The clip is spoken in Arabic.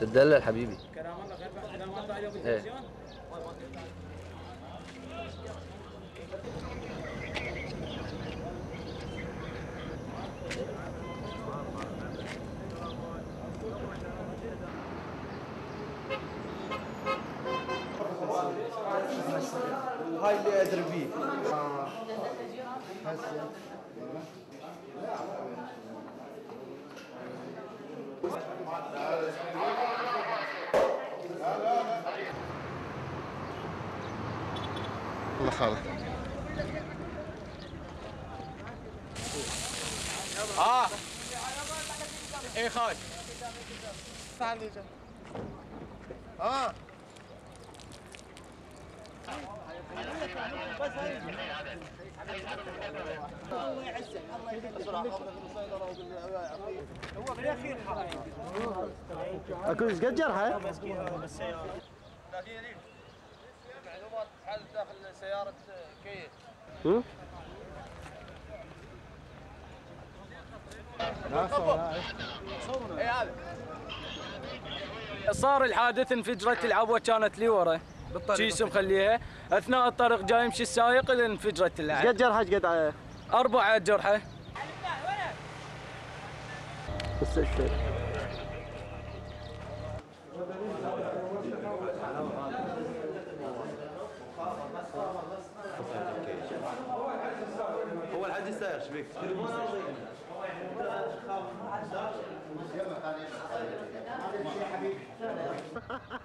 تدلل حبيبي كلام الله غير ما طلع اليوم. بالتلفزيون هاي اللي أدري فيه الله خالد. آه. إيه خالد؟ آه. اكو إيش قد جرحه؟ معلومات حل داخل سيارة كيا صار الحادث انفجرت العبوة كانت لي ورا. كيس مخليها؟ أثناء الطريق جاي يمشي السايق اللي انفجرت العبوه قد جرحه إيش قد أربعة جرحة. هو الحاج السايق شبيك